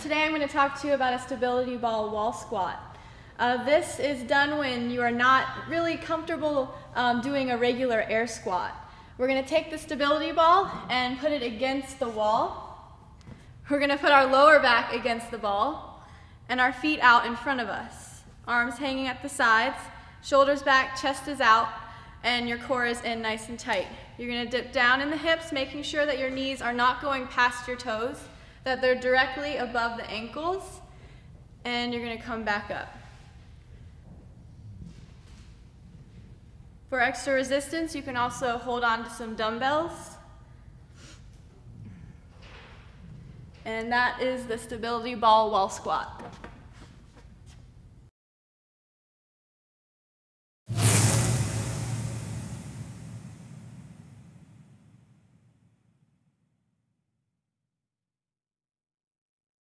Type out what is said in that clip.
today I'm going to talk to you about a stability ball wall squat. Uh, this is done when you are not really comfortable um, doing a regular air squat. We're going to take the stability ball and put it against the wall. We're going to put our lower back against the ball and our feet out in front of us. Arms hanging at the sides, shoulders back, chest is out, and your core is in nice and tight. You're going to dip down in the hips, making sure that your knees are not going past your toes, that they're directly above the ankles, and you're going to come back up. For extra resistance, you can also hold on to some dumbbells. And that is the stability ball wall squat.